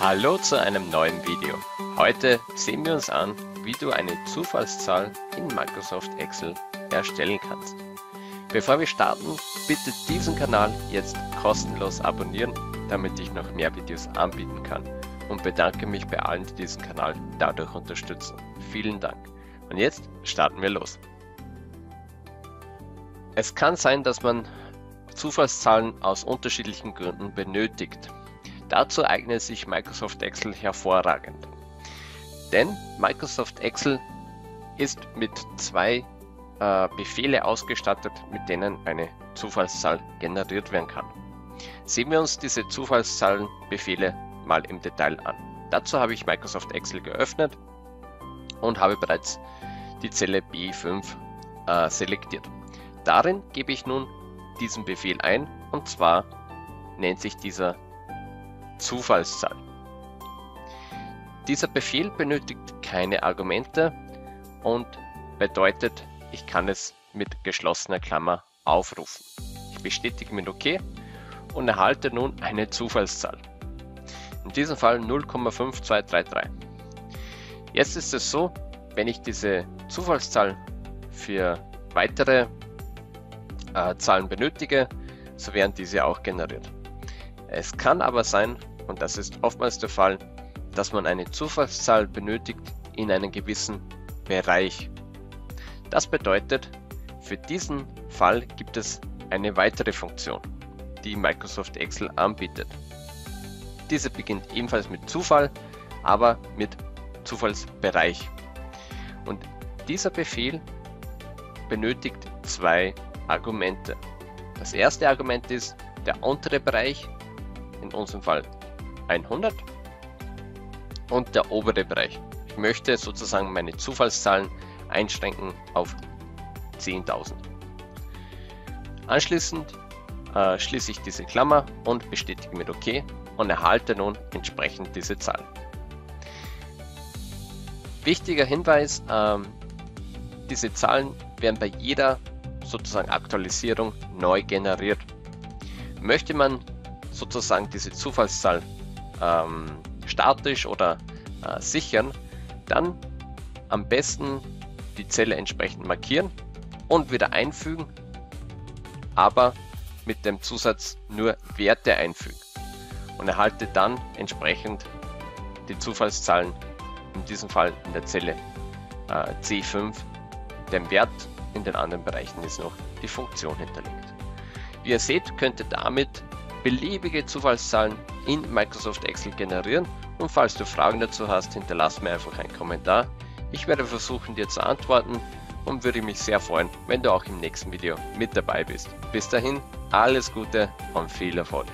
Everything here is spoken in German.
Hallo zu einem neuen Video. Heute sehen wir uns an, wie du eine Zufallszahl in Microsoft Excel erstellen kannst. Bevor wir starten, bitte diesen Kanal jetzt kostenlos abonnieren, damit ich noch mehr Videos anbieten kann und bedanke mich bei allen, die diesen Kanal dadurch unterstützen. Vielen Dank. Und jetzt starten wir los. Es kann sein, dass man Zufallszahlen aus unterschiedlichen Gründen benötigt. Dazu eignet sich Microsoft Excel hervorragend. Denn Microsoft Excel ist mit zwei äh, Befehle ausgestattet, mit denen eine Zufallszahl generiert werden kann. Sehen wir uns diese Zufallszahlenbefehle mal im Detail an. Dazu habe ich Microsoft Excel geöffnet und habe bereits die Zelle B5 äh, selektiert. Darin gebe ich nun diesen Befehl ein und zwar nennt sich dieser Zufallszahl. Dieser Befehl benötigt keine Argumente und bedeutet, ich kann es mit geschlossener Klammer aufrufen. Ich bestätige mit OK und erhalte nun eine Zufallszahl. In diesem Fall 0,5233. Jetzt ist es so, wenn ich diese Zufallszahl für weitere äh, Zahlen benötige, so werden diese auch generiert. Es kann aber sein, und das ist oftmals der Fall, dass man eine Zufallszahl benötigt in einem gewissen Bereich. Das bedeutet, für diesen Fall gibt es eine weitere Funktion, die Microsoft Excel anbietet. Diese beginnt ebenfalls mit Zufall, aber mit Zufallsbereich. Und dieser Befehl benötigt zwei Argumente. Das erste Argument ist der untere Bereich, in unserem Fall 100 und der obere Bereich. Ich möchte sozusagen meine Zufallszahlen einschränken auf 10.000. Anschließend äh, schließe ich diese Klammer und bestätige mit OK und erhalte nun entsprechend diese Zahl. Wichtiger Hinweis, ähm, diese Zahlen werden bei jeder sozusagen Aktualisierung neu generiert. Möchte man sozusagen diese Zufallszahl ähm, statisch oder äh, sichern, dann am besten die Zelle entsprechend markieren und wieder einfügen, aber mit dem Zusatz nur Werte einfügen und erhalte dann entsprechend die Zufallszahlen, in diesem Fall in der Zelle äh, C5, den Wert, in den anderen Bereichen ist noch die Funktion hinterlegt. Wie ihr seht, könnt ihr damit beliebige Zufallszahlen in Microsoft Excel generieren und falls du Fragen dazu hast, hinterlass mir einfach einen Kommentar. Ich werde versuchen dir zu antworten und würde mich sehr freuen, wenn du auch im nächsten Video mit dabei bist. Bis dahin, alles Gute und viel Erfolg.